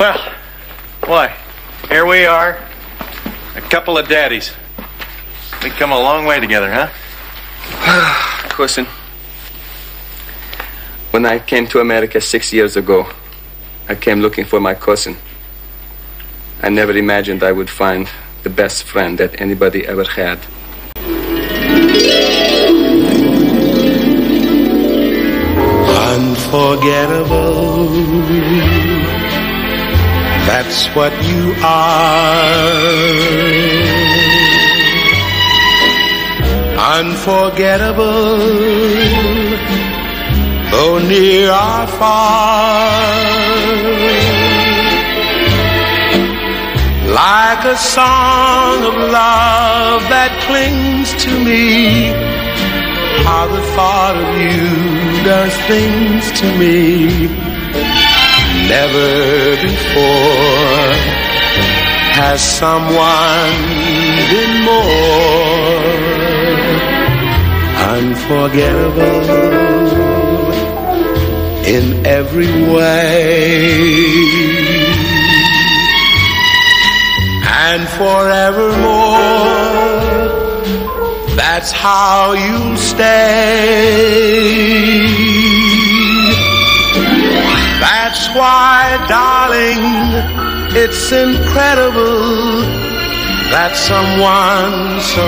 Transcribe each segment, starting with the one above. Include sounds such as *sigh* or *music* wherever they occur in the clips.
Well, why? Here we are, a couple of daddies. We've come a long way together, huh? *sighs* Cousin, when I came to America six years ago, I came looking for my cousin. I never imagined I would find the best friend that anybody ever had. Unforgettable. That's what you are. Unforgettable. Though near or far. Like a song of love that clings to me. How the thought of you does things to me. Never before has someone been more unforgettable in every way. And forevermore, that's how you stay. That's why, darling, it's incredible that someone so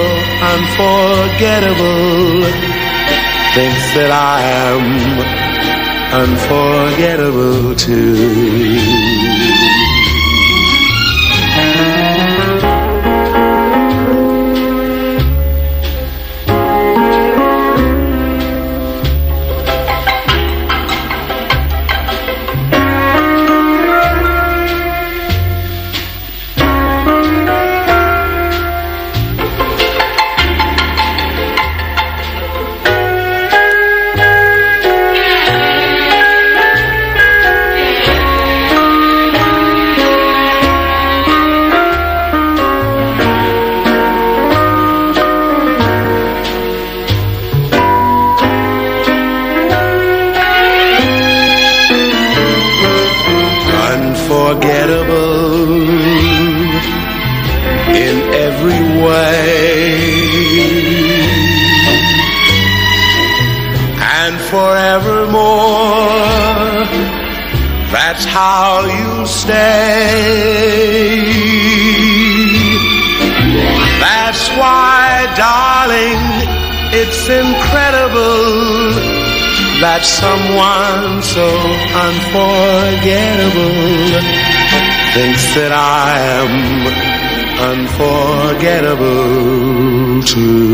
unforgettable thinks that I am unforgettable too. Unforgettable in every way. And forevermore, that's how you stay. That's why, darling, it's incredible that someone so unforgettable thinks that I am unforgettable too.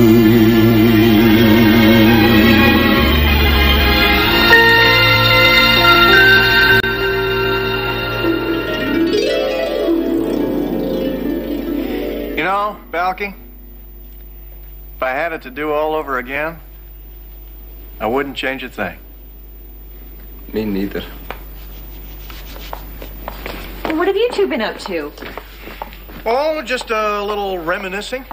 You know, Balki, if I had it to do all over again, I wouldn't change a thing. Me neither. What have you two been up to? Oh, just a little reminiscing.